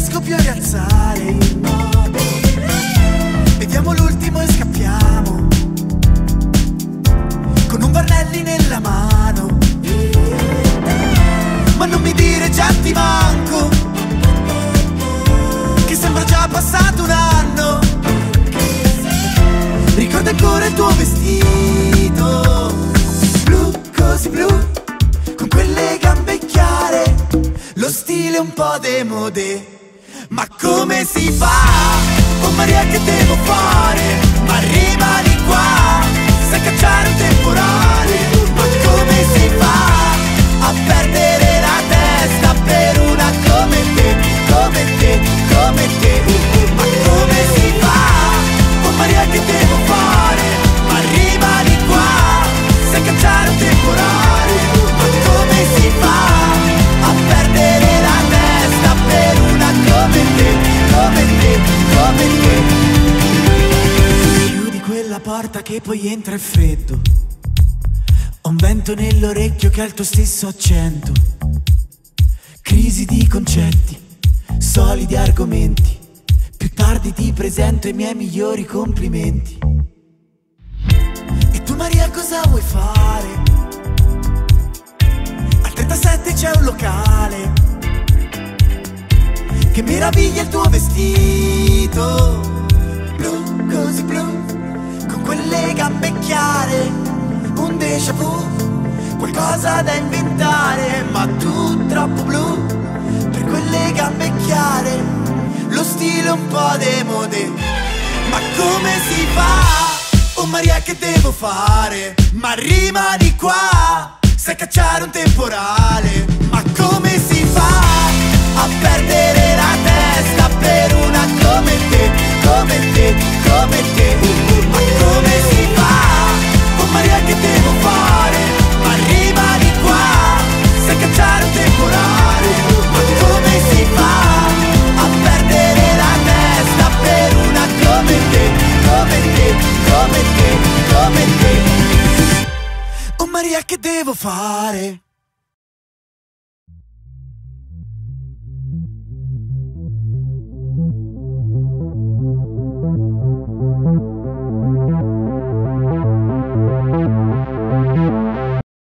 riesco più a rialzare Vediamo l'ultimo e scappiamo. Con un Barnelli nella mano. Ma non mi dire già ti manco Che sembra già passato un anno. Ricorda ancora il tuo vestito Blu, così blu Con quelle gambe chiare Lo stile un po' demodé ma come si fa? Oh Maria che devo fare? Ma rimani qua Sai cacciare un temporale porta che poi entra il freddo. Ho un vento nell'orecchio che ha il tuo stesso accento. Crisi di concetti, solidi argomenti. Più tardi ti presento i miei migliori complimenti. E tu Maria cosa vuoi fare? Al 37 c'è un locale. Che meraviglia il tuo vestito. Blu, così blu quelle gambe chiare Un déjà vu? Qualcosa da inventare Ma tu troppo blu. Per quelle gambe chiare Lo stile un po' demodé Ma come si fa? Oh Maria che devo fare? Ma rimani qua Sai cacciare un temporale che devo fare?